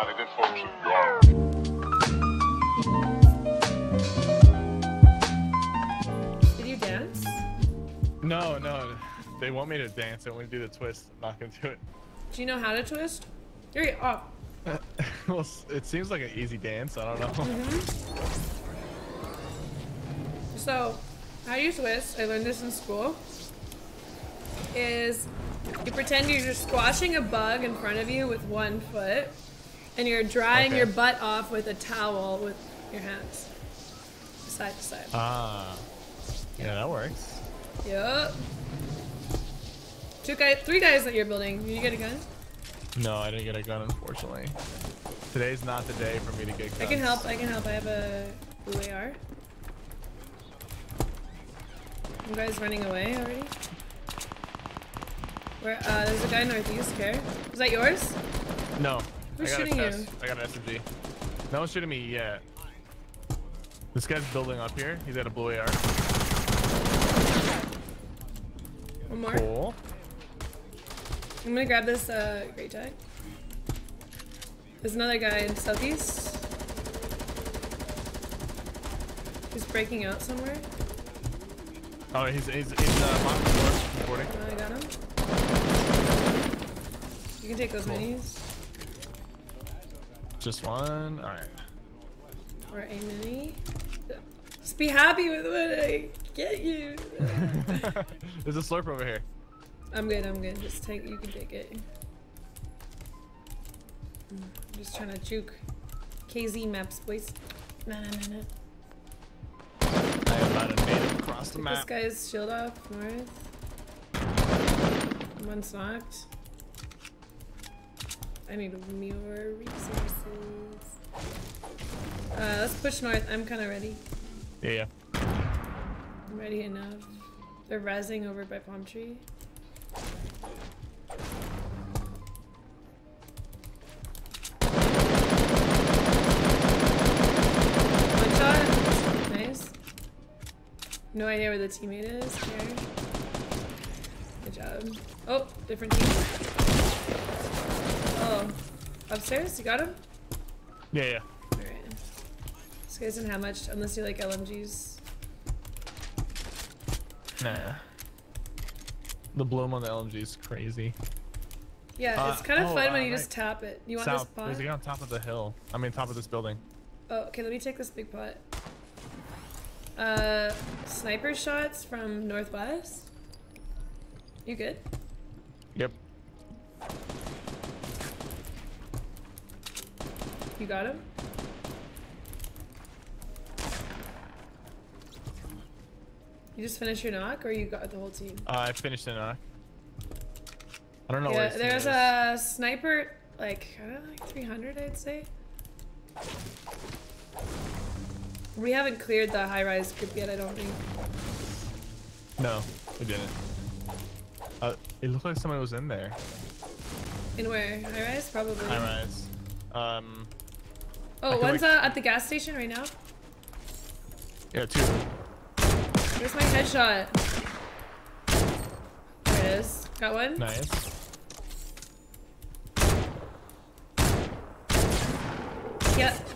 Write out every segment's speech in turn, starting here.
Everybody, good folks. Did you dance? No, no. They want me to dance. They want me to do the twist. I'm not gonna do it. Do you know how to twist? Here you oh. well, it seems like an easy dance. I don't know. Mm-hmm. So, how you twist, I learned this in school, is you pretend you're just squashing a bug in front of you with one foot, and you're drying Okay. your butt off with a towel with your hands. Side to side. Ah. Yeah, that works. Yep. Two guys, three guys that you're building. Did you get a gun? No, I didn't get a gun, unfortunately. Today's not the day for me to get guns. I can help. I can help. I have a blue AR. You guys running away already? Where? Uh, there's a guy northeast here. Is that yours? No. Who's I got shooting you? I got an SMG. No one's shooting me yet. This guy's building up here. He's at a blue AR. One more. Cool. I'm gonna grab this uh, great tag. There's another guy in southeast. He's breaking out somewhere. Oh, he's he's he's uh, on the floor recording. Oh, I got him. You can take those Cool. minis. Just one. All right. Or a mini. Just be happy with what I get you. There's a slurp over here. I'm good, I'm good. Just take you can take it. I'm just trying to juke. KZ maps, boys. Nah, nah, nah, nah. I to nade across the Took this guy's shield off north. One's knocked. I need more resources. Uh, let's push north. I'm kind of ready. Yeah, yeah. I'm ready enough. They're rezzing over by palm tree. One shot. Nice. No idea where the teammate is. Here. Good job. Oh, different team. Upstairs? You got him? Yeah, yeah. Alright. This guy doesn't have much unless you like LMGs. Nah. The bloom on the LMG is crazy. Yeah, Uh, it's kind of oh, fun when uh, you just tap it. You want South. this pot? There's a guy on top of the hill. I mean, top of this building. Oh, okay, let me take this big pot. Uh, sniper shots from northwest. You good? Yep. You got him? You just finished your knock, or you got the whole team? Uh, I finished the knock. I don't know where yeah, there's a sniper, like, I don't know, like 300, I'd say. We haven't cleared the high-rise group yet, I don't think. No, we didn't. Uh, it looked like someone was in there. In where? High-rise? Probably. High rise. Um, Oh, one's like- uh, at the gas station right now. yeah, two. Where's my headshot? There it is. Got one? Nice. Yep.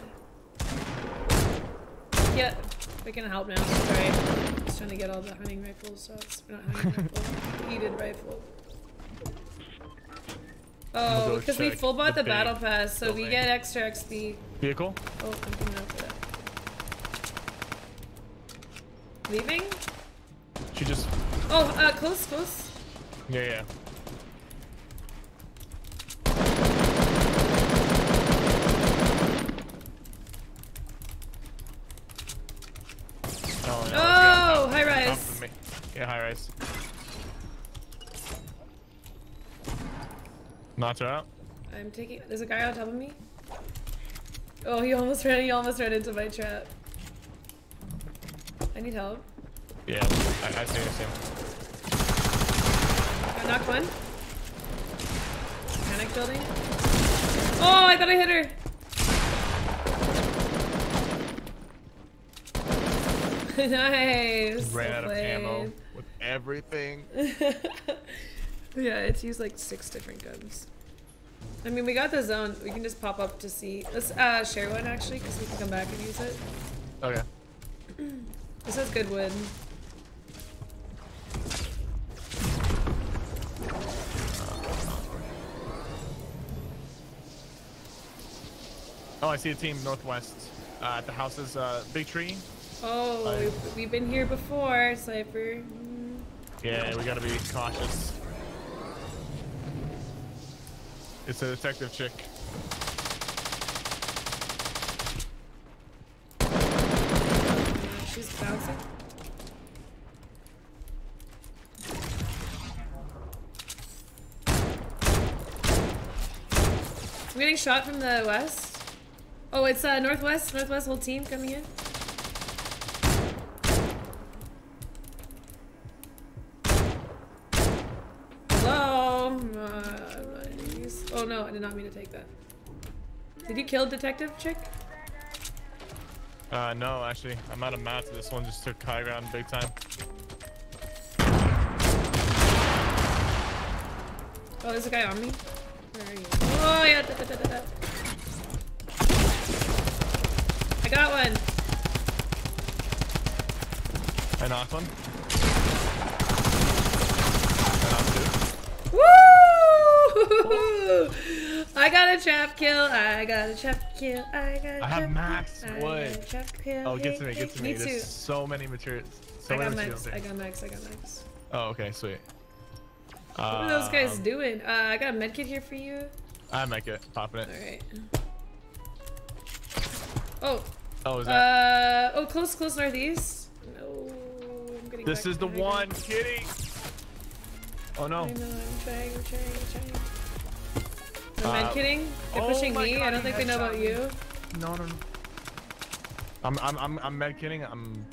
Yep. We can help now. Sorry. Just trying to get all the hunting rifles, rifle shots. Not hunting rifle. Heated rifle. Oh, because we full bought the the, battle pass, so we get extra XP. Vehicle? Oh, I'm coming out for that. Leaving? She just. Oh, uh, close, close. Yeah, yeah. Oh, no, Oh, high rise. Yeah, high rise. Knocked her out. I'm taking. There's a guy on top of me. Oh, he almost ran. He almost ran into my trap. I need help. Yeah, I, I see, see. I knocked one. Panic building. Oh, I thought I hit her. nice. Ran out of ammo with everything. yeah, it's used like six different guns. I mean, we got the zone. We can just pop up to see. Let's uh, share one actually, because we can come back and use it. Okay. This is good wood. Oh, I see a team northwest. Uh, at the house's uh, big tree. Oh, we've, we've been here before, Sypher. Mm. Yeah, we gotta be cautious. It's a detective chick. She's bouncing. I'm getting shot from the west. Oh, it's uh, northwest, northwest whole team coming in. Oh no, I did not mean to take that. Did you kill detective chick? Uh, no, actually, I'm out of mats. This one just took high ground big time. Oh, there's a guy on me. Where are you? Oh, yeah. Da, da, da, da, da. I got one. I knocked one. I knocked two. Woo! I got a trap kill. I got a trap kill. I got a I have trap max I got a wood. trap kill. Oh, get to me, get to me. Me too. There's so many materials. So I many got materials max. I got max. I got max. Oh, okay, sweet. What are those guys Um, doing? Uh, I got a medkit here for you. I might get popping it. All right. Oh, Oh, is that? uh, oh, close, close northeast. No, I'm getting. this is the one. him. Kitty. Oh no. I know, I'm trying, I'm trying, I'm trying. Uh, I'm med kidding. They're oh pushing me. God, I don't think they know about you. No, no, no. I'm, I'm, I'm, I'm med kidding. I'm.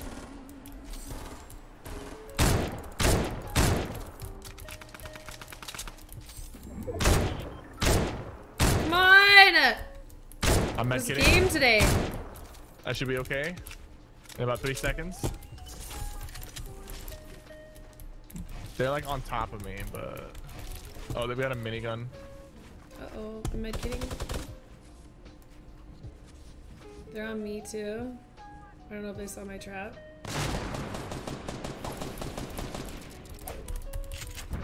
Come on! I'm med kidding. game today. I should be okay. In about three seconds. They're like on top of me, but. Oh, they've got a minigun. Uh oh, I'm I kidding. They're on me too. I don't know if they saw my trap.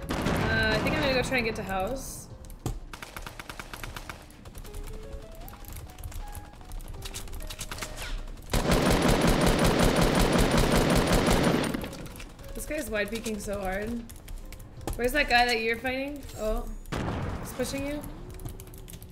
Uh, I think I'm gonna go try and get to house. This guy's wide peeking so hard. Where's that guy that you're fighting? Oh, he's pushing you?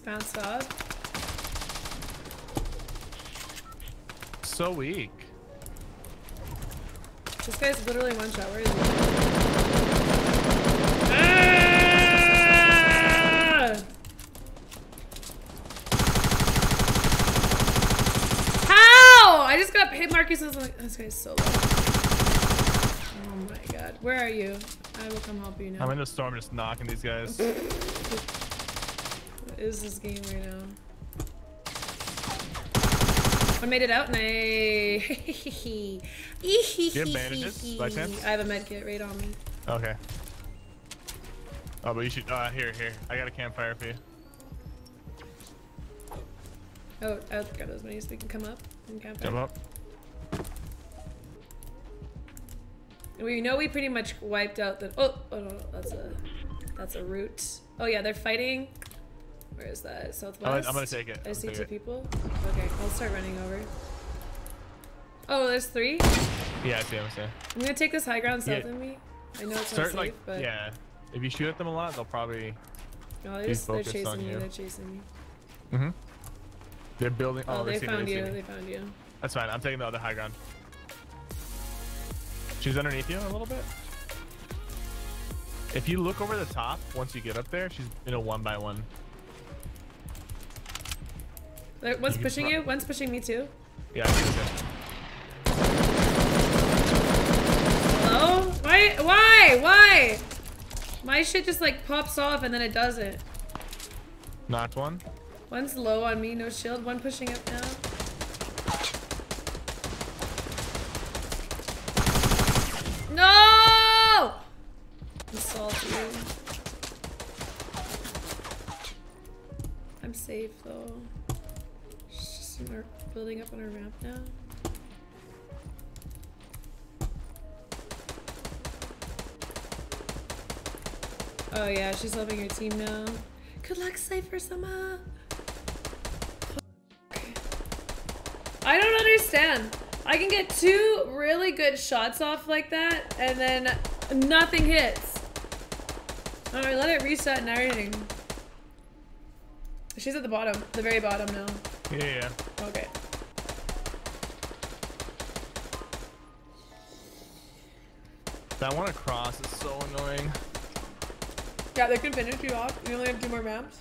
just bounced off. So weak. This guy's literally one shot. Where is he? Ah! How? I just got hit Marcus. I was like, this guy's so low. Oh my god. Where are you? I will come help you now. I'm in the storm just knocking these guys. What is this game right now? I made it out and I. you have bandages, by chance? I have a med kit right on me. Okay. Oh, but you should. Uh, here, here. I got a campfire for you. Oh, I've got those minis. We can come up and camp Jump out. up. We know we pretty much wiped out the. Oh, oh no, that's a, that's a route. Oh yeah, they're fighting. Where is that? Southwest. I'm gonna take it. I see two it. people. Okay, I'll start running over. Oh, there's three. Yeah, I see. I'm saying. I'm gonna take this high ground south Yeah. of me. I know it's not safe, like, but yeah. If you shoot at them a lot, they'll probably. no, they're, just, they're chasing me. you. They're chasing me. Mm-hmm. They're building. Oh, Oh, they see me, found you. They found you. That's fine. I'm taking the other high ground. She's underneath you a little bit. If you look over the top, once you get up there, she's in a one by one. One's pushing you. One's pushing me too. Yeah, I think so. Hello? Why? Why? Why? My shit just like pops off and then it doesn't. Knocked one. One's low on me, no shield. One pushing up now. Our, building up on our ramp now. Oh yeah, she's helping her team now. Good luck, Sypher Sama. I don't understand. I can get two really good shots off like that, and then nothing hits. Alright, let it reset and everything. She's at the bottom, the very bottom now. Yeah, yeah. Okay. That one across is so annoying. Yeah, they can finish you off. You only have two more maps.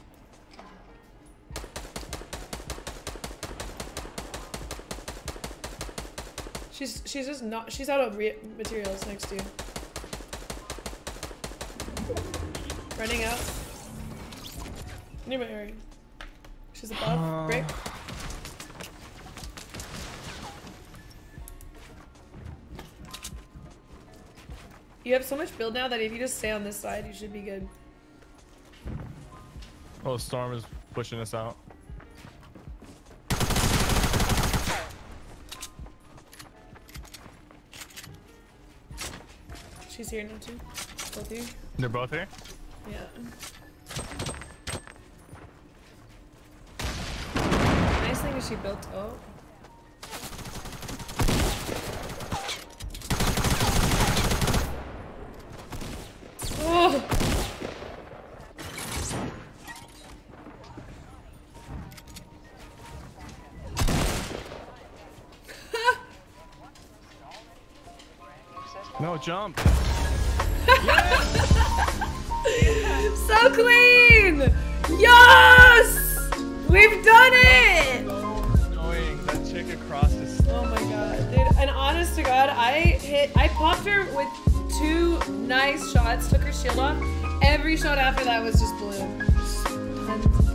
She's she's just not she's out of re materials next to you. Running out. Near my area. She's above. Brick. You have so much build now that if you just stay on this side, you should be good. Oh, Storm is pushing us out. She's here now too. Both here. They're both here. Yeah. Nice thing is she built. Oh. Oh. No, jump. So clean! Yes! We've done it! Annoying. That chick across is. Oh my god, dude. And honest to god, I hit I popped her with two nice shots, took her shield off. Every shot after that was just blue. Just tons